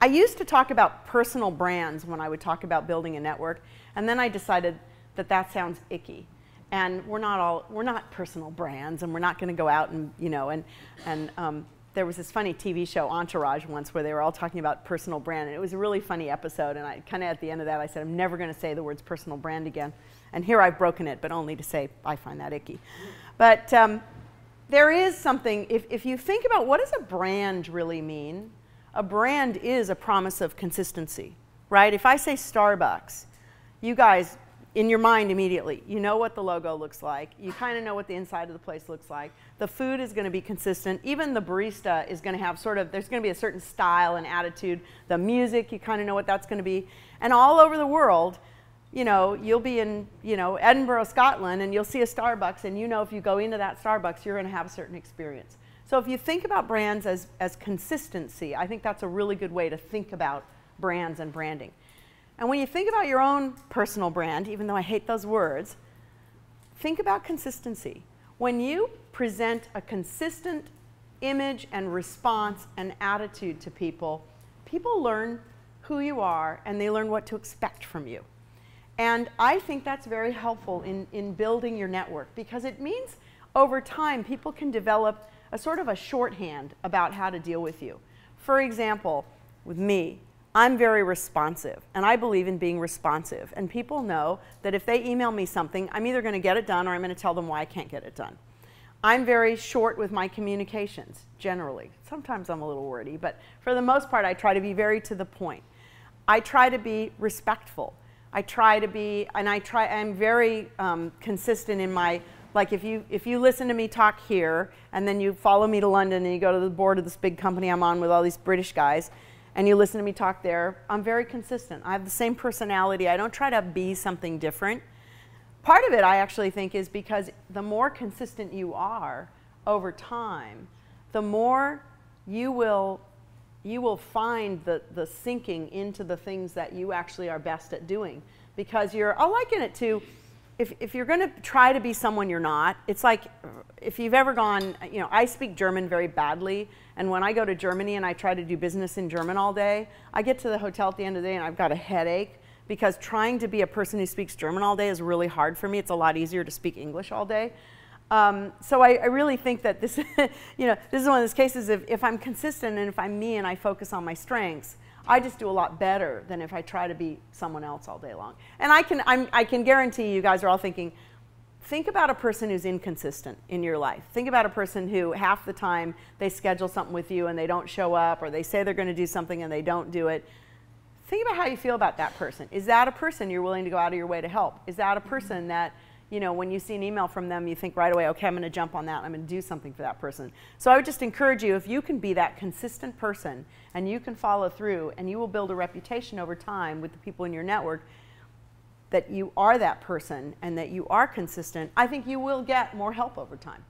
I used to talk about personal brands when I would talk about building a network, and then I decided that that sounds icky. And we're not all, we're not personal brands, and we're not going to go out and, you know, and, and um, there was this funny TV show, Entourage, once where they were all talking about personal brand, and it was a really funny episode, and I kind of at the end of that, I said, I'm never going to say the words personal brand again. And here I've broken it, but only to say I find that icky. But um, there is something, if, if you think about what does a brand really mean, a brand is a promise of consistency, right? If I say Starbucks, you guys, in your mind immediately, you know what the logo looks like. You kind of know what the inside of the place looks like. The food is going to be consistent. Even the barista is going to have sort of, there's going to be a certain style and attitude. The music, you kind of know what that's going to be. And all over the world, you know, you'll be in, you know, Edinburgh, Scotland, and you'll see a Starbucks, and you know if you go into that Starbucks, you're going to have a certain experience. So if you think about brands as, as consistency, I think that's a really good way to think about brands and branding. And when you think about your own personal brand, even though I hate those words, think about consistency. When you present a consistent image and response and attitude to people, people learn who you are and they learn what to expect from you. And I think that's very helpful in, in building your network because it means over time people can develop a sort of a shorthand about how to deal with you. For example, with me, I'm very responsive and I believe in being responsive. And people know that if they email me something, I'm either going to get it done or I'm going to tell them why I can't get it done. I'm very short with my communications, generally. Sometimes I'm a little wordy, but for the most part, I try to be very to the point. I try to be respectful. I try to be, and I try, I'm very um, consistent in my, like if you, if you listen to me talk here, and then you follow me to London and you go to the board of this big company I'm on with all these British guys, and you listen to me talk there, I'm very consistent. I have the same personality. I don't try to be something different. Part of it, I actually think, is because the more consistent you are over time, the more you will you will find the, the sinking into the things that you actually are best at doing. Because you're, I'll liken it to, if, if you're going to try to be someone you're not, it's like if you've ever gone, you know, I speak German very badly, and when I go to Germany and I try to do business in German all day, I get to the hotel at the end of the day and I've got a headache because trying to be a person who speaks German all day is really hard for me. It's a lot easier to speak English all day. Um, so I, I, really think that this, you know, this is one of those cases of if I'm consistent and if I'm me and I focus on my strengths, I just do a lot better than if I try to be someone else all day long. And I can, I'm, I can guarantee you guys are all thinking, think about a person who's inconsistent in your life. Think about a person who half the time they schedule something with you and they don't show up or they say they're going to do something and they don't do it. Think about how you feel about that person. Is that a person you're willing to go out of your way to help? Is that a person that you know, when you see an email from them, you think right away, okay, I'm going to jump on that. I'm going to do something for that person. So I would just encourage you, if you can be that consistent person and you can follow through and you will build a reputation over time with the people in your network that you are that person and that you are consistent, I think you will get more help over time.